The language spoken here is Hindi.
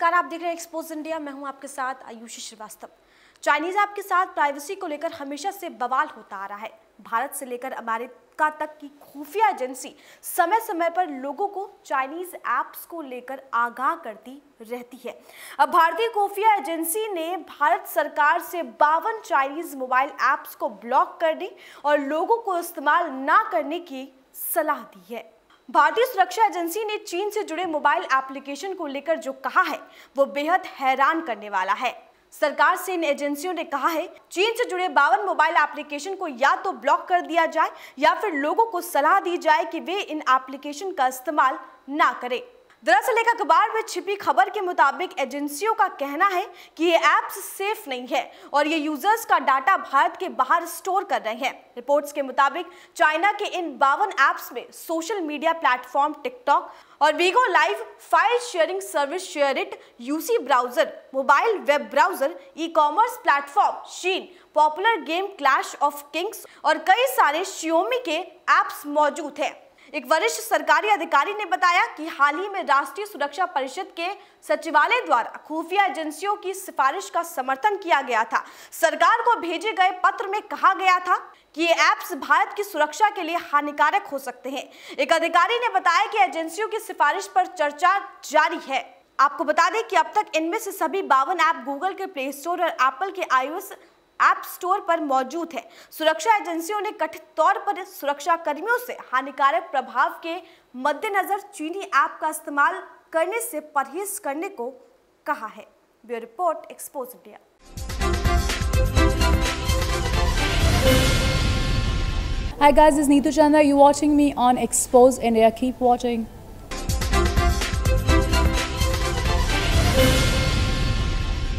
नमस्कार, आप देख रहे हैं एक्सपोज इंडिया मैं हूँ आपके साथ आयुषी श्रीवास्तव। चाइनीज़ ऐप के साथ प्राइवेसी को लेकर हमेशा से बवाल होता आ रहा है। भारत से लेकर अमेरिका तक की खुफिया एजेंसी समय समय पर लोगों को चाइनीज़ ऐप्स को लेकर आगाह करती रहती है। अब भारतीय खुफिया एजेंसी ने भारत सरकार से बावन चाइनीज़ मोबाइल ऐप्स को ब्लॉक करने और लोगों को इस्तेमाल ना करने की सलाह दी है। भारतीय सुरक्षा एजेंसी ने चीन से जुड़े मोबाइल एप्लीकेशन को लेकर जो कहा है, वो बेहद हैरान करने वाला है। सरकार से इन एजेंसियों ने कहा है, चीन से जुड़े बावन मोबाइल एप्लीकेशन को या तो ब्लॉक कर दिया जाए या फिर लोगों को सलाह दी जाए कि वे इन एप्लीकेशन का इस्तेमाल ना करें। दरअसल एक अखबार में छिपी खबर के मुताबिक एजेंसियों का कहना है कि ये ऐप्स सेफ़ नहीं है और ये यूज़र्स का डाटा भारत के बाहर स्टोर कर रहे हैं। रिपोर्ट्स के मुताबिक चाइना के इन बावन ऐप्स में सोशल मीडिया प्लेटफॉर्म टिकटॉक और Vigo live file sharing service SHAREit UC browser mobile web browser e commerce platform Shein popular game Clash of Kings और कई सारे शियोमी के ऐप्स मौजूद हैं। एक वरिष्ठ सरकारी अधिकारी ने बताया कि हाल ही में राष्ट्रीय सुरक्षा परिषद के सचिवालय द्वारा खुफिया एजेंसियों की सिफारिश का समर्थन किया गया था। सरकार को भेजे गए पत्र में कहा गया था कि ये ऐप्स भारत की सुरक्षा के लिए हानिकारक हो सकते हैं। एक अधिकारी ने बताया कि एजेंसियों की सिफारिश पर चर्चा जारी है। आपको बता दें कि अब तक इनमें से सभी बावन ऐप गूगल के प्ले स्टोर और एप्पल के आईओएस ऐप स्टोर पर मौजूद है सुरक्षा एजेंसियों ने कथित तौर पर सुरक्षा कर्मियों से हानिकारक प्रभाव के मद्देनजर चीनी ऐप का इस्तेमाल करने से परहेज करने को कहा है bureau report expose India Hi guys, this is Neetu Chandra. You're watching me on Expose India. Keep watching.